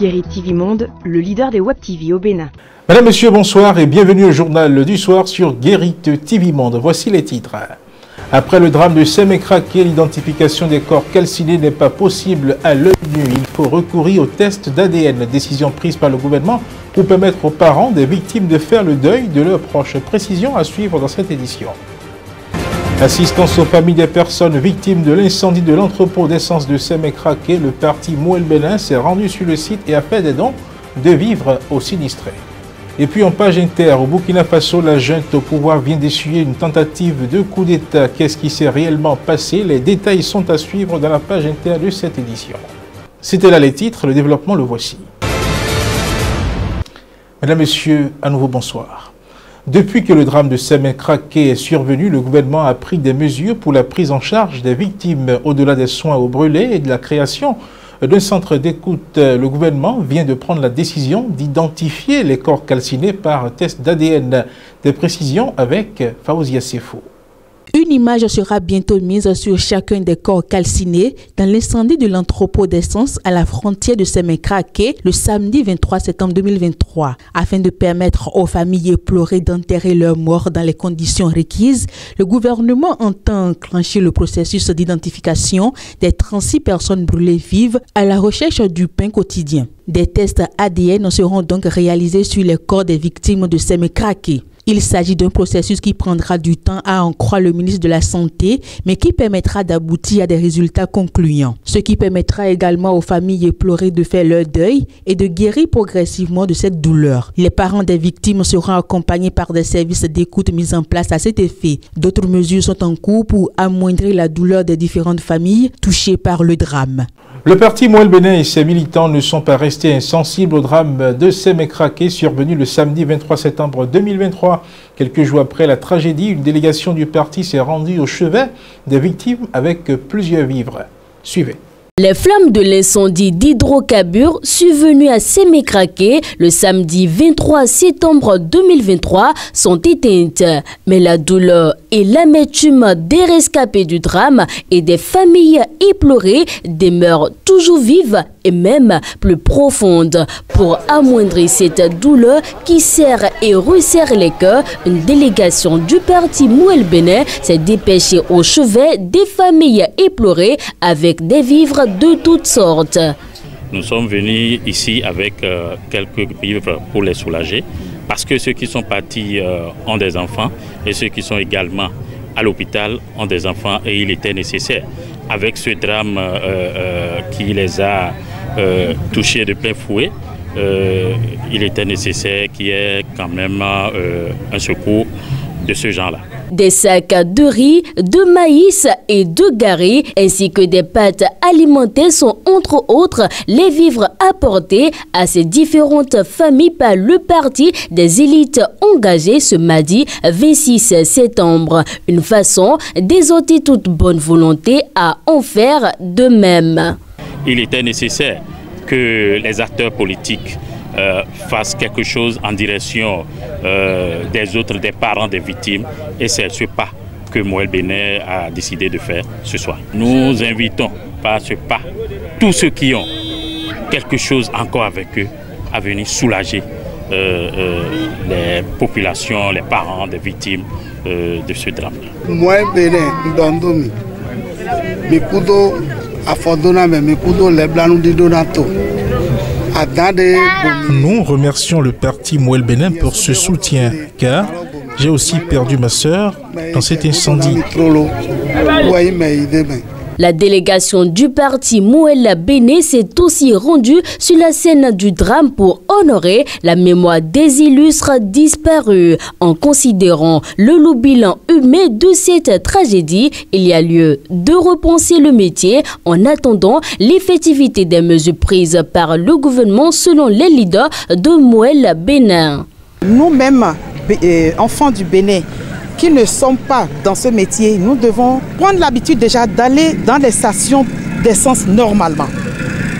Guéry TV Monde, le leader des Web TV au Bénin. Madame, Monsieur, bonsoir et bienvenue au journal du soir sur Guéry TV Monde. Voici les titres. Après le drame de Semekraké, l'identification des corps calcinés n'est pas possible à l'œil nu? Il faut recourir au test d'ADN. Décision prise par le gouvernement pour permettre aux parents des victimes de faire le deuil de leurs proches. Précision à suivre dans cette édition. Assistance aux familles des personnes victimes de l'incendie de l'entrepôt d'essence de Semekraké, le parti Mouel Bénin s'est rendu sur le site et a fait des dons de vivres aux sinistrés. Et puis en page inter, au Burkina Faso, la junte au pouvoir vient d'essuyer une tentative de coup d'État. Qu'est-ce qui s'est réellement passé? Les détails sont à suivre dans la page inter de cette édition. C'était là les titres, le développement le voici. Mesdames, Messieurs, à nouveau bonsoir. Depuis que le drame de Semen Craqué est survenu, le gouvernement a pris des mesures pour la prise en charge des victimes au-delà des soins au brûlé et de la création d'un centre d'écoute. Le gouvernement vient de prendre la décision d'identifier les corps calcinés par test d'ADN. Des précisions avec Faouzia Sefo. Une image sera bientôt mise sur chacun des corps calcinés dans l'incendie de l'entrepôt d'essence à la frontière de Semekrake le samedi 23 septembre 2023. Afin de permettre aux familles éplorées d'enterrer leurs morts dans les conditions requises, le gouvernement entend enclencher le processus d'identification des 36 personnes brûlées vives à la recherche du pain quotidien. Des tests ADN seront donc réalisés sur les corps des victimes de Semekrake. Il s'agit d'un processus qui prendra du temps à en croire le ministre de la Santé, mais qui permettra d'aboutir à des résultats concluants. Ce qui permettra également aux familles éplorées de faire leur deuil et de guérir progressivement de cette douleur. Les parents des victimes seront accompagnés par des services d'écoute mis en place à cet effet. D'autres mesures sont en cours pour amoindrir la douleur des différentes familles touchées par le drame. Le parti Moël Bénin et ses militants ne sont pas restés insensibles au drame de Semekraké survenu le samedi 23 septembre 2023. Quelques jours après la tragédie, une délégation du parti s'est rendue au chevet des victimes avec plusieurs vivres. Suivez. Les flammes de l'incendie d'hydrocarbures survenu à Sémécraqué le samedi 23 septembre 2023 sont éteintes. Mais la douleur et l'amertume des rescapés du drame et des familles éplorées demeurent toujours vives et même plus profondes. Pour amoindrir cette douleur qui serre et resserre les cœurs, une délégation du parti Mouel Bénin s'est dépêchée au chevet des familles éplorées avec des vivres de toutes sortes. Nous sommes venus ici avec euh, quelques vivres pour les soulager parce que ceux qui sont partis euh, ont des enfants et ceux qui sont également à l'hôpital ont des enfants et il était nécessaire. Avec ce drame euh, qui les a touchés de plein fouet, il était nécessaire qu'il y ait quand même un secours de ce genre-là. Des sacs de riz, de maïs et de gari, ainsi que des pâtes alimentées sont entre autres les vivres apportés à ces différentes familles par le parti des élites engagées ce mardi 26 septembre. Une façon d'exhorter toute bonne volonté à en faire de même. Il était nécessaire que les acteurs politiques euh, fasse quelque chose en direction euh, des autres, des parents des victimes. Et c'est ce pas que Moël Bénin a décidé de faire ce soir. Nous invitons par ce pas tous ceux qui ont quelque chose encore avec eux à venir soulager euh, les populations, les parents des victimes de ce drame. Mikudo. Nous remercions le parti Mouel Bénin pour ce soutien, car j'ai aussi perdu ma sœur dans cet incendie. La délégation du parti Mouella Béné s'est aussi rendue sur la scène du drame pour honorer la mémoire des illustres disparus. En considérant le loup bilan humain de cette tragédie, il y a lieu de repenser le métier en attendant l'effectivité des mesures prises par le gouvernement selon les leaders de Mouella Bénin. Nous-mêmes, euh, enfants du Bénin, qui ne sont pas dans ce métier, nous devons prendre l'habitude déjà d'aller dans les stations d'essence normalement.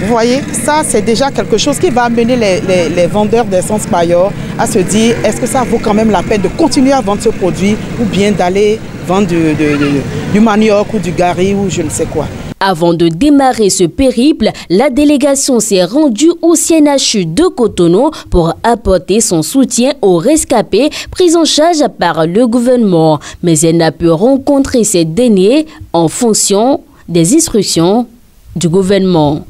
Vous voyez, ça c'est déjà quelque chose qui va amener les, vendeurs d'essence ailleurs à se dire est-ce que ça vaut quand même la peine de continuer à vendre ce produit ou bien d'aller vendre du, manioc ou du gari ou je ne sais quoi. Avant de démarrer ce périple, la délégation s'est rendue au CNHU de Cotonou pour apporter son soutien aux rescapés pris en charge par le gouvernement. Mais elle n'a pu rencontrer ces derniers en fonction des instructions du gouvernement.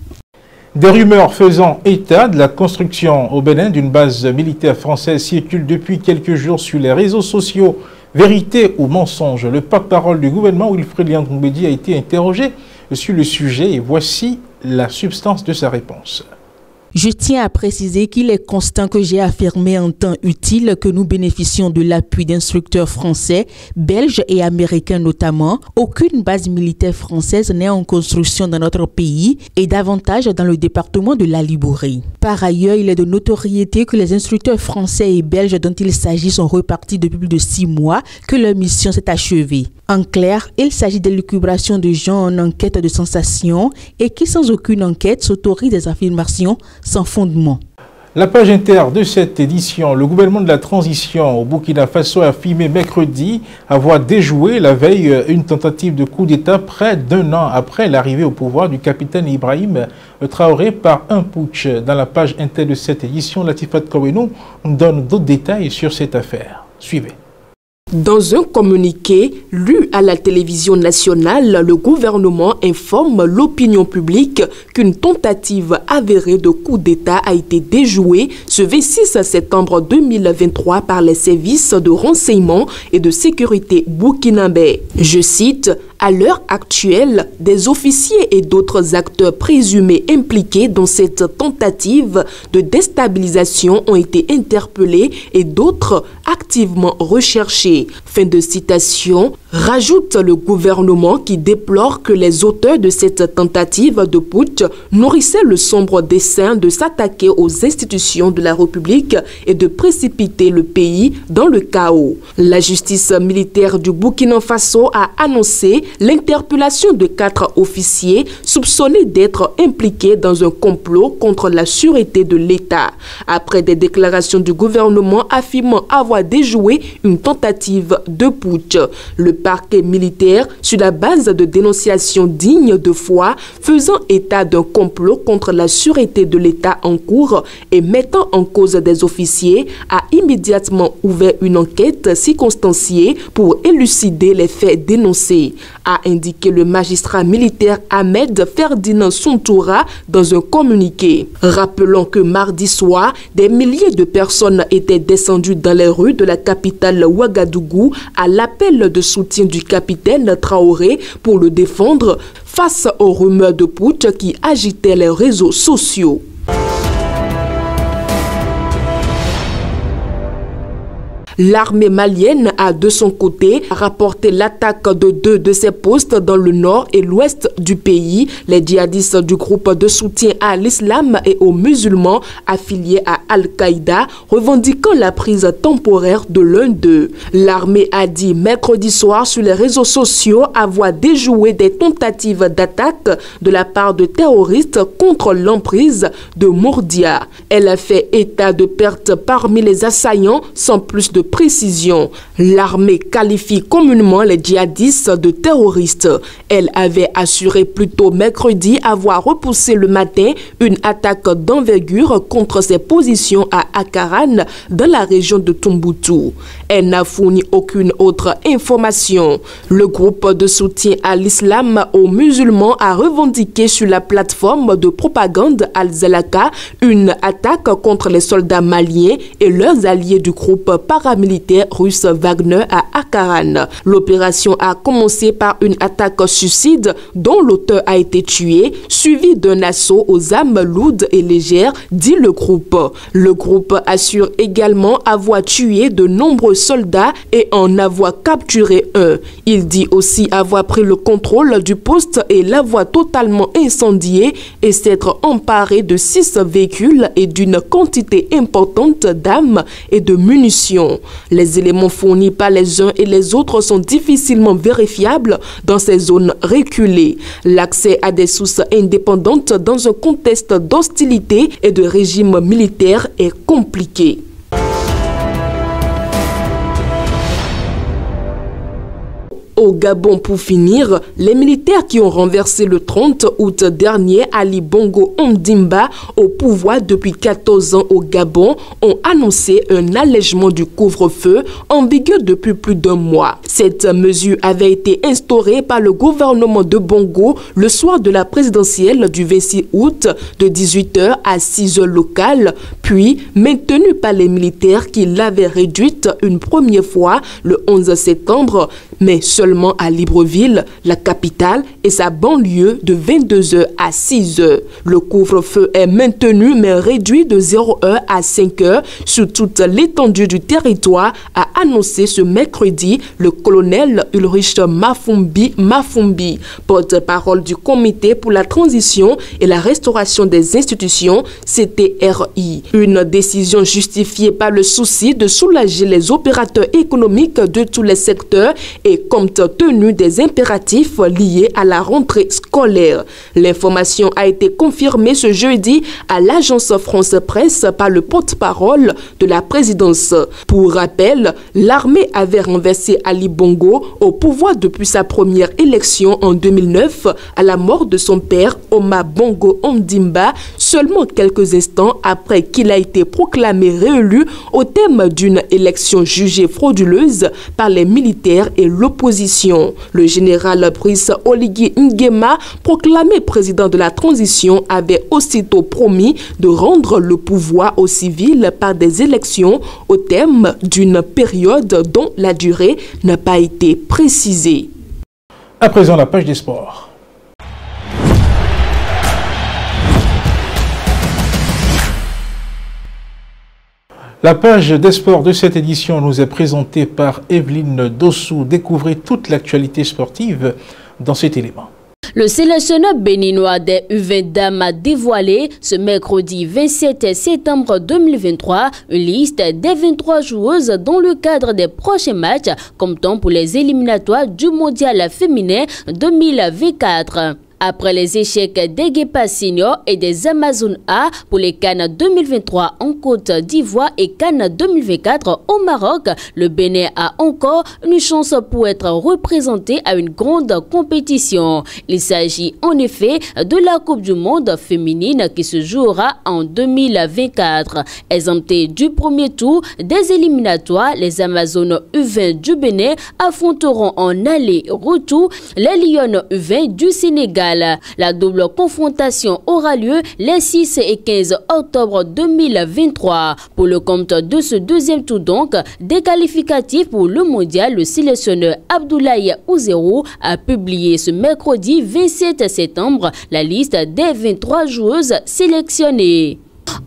Des rumeurs faisant état de la construction au Bénin d'une base militaire française circulent depuis quelques jours sur les réseaux sociaux. Vérité ou mensonge Le porte-parole du gouvernement, Wilfried Liangombedi, a été interrogé sur le sujet et voici la substance de sa réponse. Je tiens à préciser qu'il est constant que j'ai affirmé en temps utile que nous bénéficions de l'appui d'instructeurs français, belges et américains notamment. Aucune base militaire française n'est en construction dans notre pays et davantage dans le département de la Libourie. Par ailleurs, il est de notoriété que les instructeurs français et belges dont il s'agit sont repartis depuis plus de six mois que leur mission s'est achevée. En clair, il s'agit d'élucubration de gens en enquête de sensation et qui sans aucune enquête s'autorisent des affirmations sans fondement. La page inter de cette édition, le gouvernement de la transition au Burkina Faso a affirmé mercredi avoir déjoué la veille une tentative de coup d'État près d'un an après l'arrivée au pouvoir du capitaine Ibrahim Traoré par un putsch. Dans la page inter de cette édition, Latifat Kouenou nous donne d'autres détails sur cette affaire. Suivez. Dans un communiqué lu à la télévision nationale, le gouvernement informe l'opinion publique qu'une tentative avérée de coup d'État a été déjouée ce 26 septembre 2023 par les services de renseignement et de sécurité burkinabé. Je cite à l'heure actuelle, des officiers et d'autres acteurs présumés impliqués dans cette tentative de déstabilisation ont été interpellés et d'autres activement recherchés. Fin de citation. Rajoute le gouvernement qui déplore que les auteurs de cette tentative de putsch nourrissaient le sombre dessein de s'attaquer aux institutions de la République et de précipiter le pays dans le chaos. La justice militaire du Burkina Faso a annoncé l'interpellation de quatre officiers soupçonnés d'être impliqués dans un complot contre la sûreté de l'État. Après des déclarations du gouvernement affirmant avoir déjoué une tentative de putsch, le parquet militaire sur la base de dénonciations dignes de foi faisant état d'un complot contre la sûreté de l'État en cours et mettant en cause des officiers a immédiatement ouvert une enquête circonstanciée pour élucider les faits dénoncés, a indiqué le magistrat militaire Ahmed Ferdinand Suntoura dans un communiqué. Rappelons que mardi soir, des milliers de personnes étaient descendues dans les rues de la capitale Ouagadougou à l'appel de soutien du capitaine Traoré pour le défendre face aux rumeurs de putsch qui agitaient les réseaux sociaux. L'armée malienne a de son côté rapporté l'attaque de deux de ses postes dans le nord et l'ouest du pays. Les djihadistes du groupe de soutien à l'islam et aux musulmans affiliés à Al-Qaïda revendiquant la prise temporaire de l'un d'eux. L'armée a dit mercredi soir sur les réseaux sociaux avoir déjoué des tentatives d'attaque de la part de terroristes contre l'emprise de Mourdia. Elle a fait état de pertes parmi les assaillants sans plus de précision. L'armée qualifie communément les djihadistes de terroristes. Elle avait assuré plus tôt mercredi avoir repoussé le matin une attaque d'envergure contre ses positions à Akaran dans la région de Tumboutou. Elle n'a fourni aucune autre information. Le groupe de soutien à l'islam aux musulmans a revendiqué sur la plateforme de propagande Al-Zalaka une attaque contre les soldats maliens et leurs alliés du groupe paramilitaire russe Wagner à Akaran. L'opération a commencé par une attaque suicide dont l'auteur a été tué, suivi d'un assaut aux armes lourdes et légères, dit le groupe. Le groupe assure également avoir tué de nombreux soldats et en avoir capturé un. Il dit aussi avoir pris le contrôle du poste et l'avoir totalement incendié et s'être emparé de six véhicules et d'une quantité importante d'armes et de munitions. Les éléments fournis par les uns et les autres sont difficilement vérifiables dans ces zones reculées. L'accès à des sources indépendantes dans un contexte d'hostilité et de régime militaire est compliqué. Au Gabon, pour finir, les militaires qui ont renversé le 30 août dernier Ali Bongo Ondimba au pouvoir depuis 14 ans au Gabon ont annoncé un allègement du couvre-feu en vigueur depuis plus d'un mois. Cette mesure avait été instaurée par le gouvernement de Bongo le soir de la présidentielle du 26 août de 18h à 6h locales, puis maintenue par les militaires qui l'avaient réduite une première fois le 11 septembre, mais seulement à Libreville, la capitale, et sa banlieue de 22h à 6h. Le couvre-feu est maintenu mais réduit de 0h à 5h sur toute l'étendue du territoire, a annoncé ce mercredi le colonel Ulrich Mafumbi Mafumbi, porte-parole du comité pour la transition et la restauration des institutions, CTRI. Une décision justifiée par le souci de soulager les opérateurs économiques de tous les secteurs et compte tenu des impératifs liés à la rentrée scolaire. L'information a été confirmée ce jeudi à l'agence France Presse par le porte-parole de la présidence. Pour rappel, l'armée avait renversé Ali Bongo au pouvoir depuis sa première élection en 2009 à la mort de son père Oma Bongo Ondimba seulement quelques instants après qu'il a été proclamé réélu au thème d'une élection jugée frauduleuse par les militaires et l'opposition. Le général Brice Oligui Nguema, proclamé président de la transition, avait aussitôt promis de rendre le pouvoir aux civils par des élections au thème d'une période dont la durée n'a pas été précisée. À présent, la page des. La page des sports de cette édition nous est présentée par Evelyne Dossou. Découvrez toute l'actualité sportive dans cet élément. Le sélectionneur béninois des U20 dames a dévoilé ce mercredi 27 septembre 2023 une liste des 23 joueuses dans le cadre des prochains matchs, comptant pour les éliminatoires du mondial féminin 2024. Après les échecs des Guépas Senior et des Amazones A pour les Cannes 2023 en Côte d'Ivoire et Cannes 2024 au Maroc, le Bénin a encore une chance pour être représenté à une grande compétition. Il s'agit en effet de la Coupe du Monde féminine qui se jouera en 2024. Exempté du premier tour des éliminatoires, les Amazones U20 du Bénin affronteront en aller-retour les Lyon U20 du Sénégal. La double confrontation aura lieu les 6 et 15 octobre 2023. Pour le compte de ce deuxième tour donc, des qualificatifs pour le mondial, le sélectionneur Abdoulaye Ouzerou a publié ce mercredi 27 septembre la liste des 23 joueuses sélectionnées.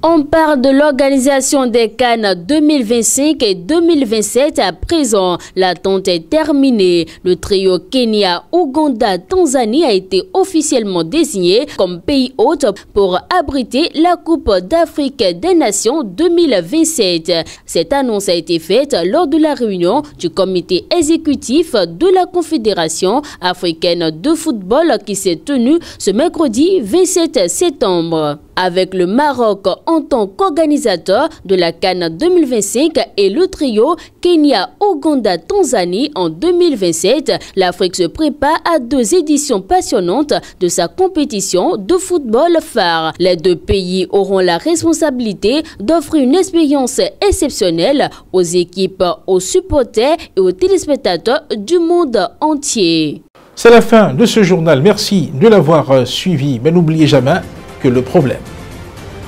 On parle de l'organisation des Cannes 2025 et 2027 à présent. L'attente est terminée. Le trio Kenya, Ouganda, Tanzanie a été officiellement désigné comme pays hôte pour abriter la Coupe d'Afrique des Nations 2027. Cette annonce a été faite lors de la réunion du comité exécutif de la Confédération africaine de football qui s'est tenue ce mercredi 27 septembre avec le Maroc en tant qu'organisateur de la Cannes 2025 et le trio Kenya, Ouganda, Tanzanie en 2027. L'Afrique se prépare à deux éditions passionnantes de sa compétition de football phare. Les deux pays auront la responsabilité d'offrir une expérience exceptionnelle aux équipes, aux supporters et aux téléspectateurs du monde entier. C'est la fin de ce journal. Merci de l'avoir suivi. Mais n'oubliez jamais que le problème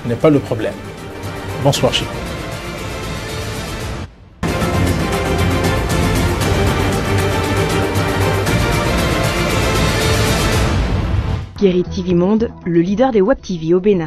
n'est pas le problème. Bonsoir chez vous. TV Monde, le leader des Web TV au Bénin.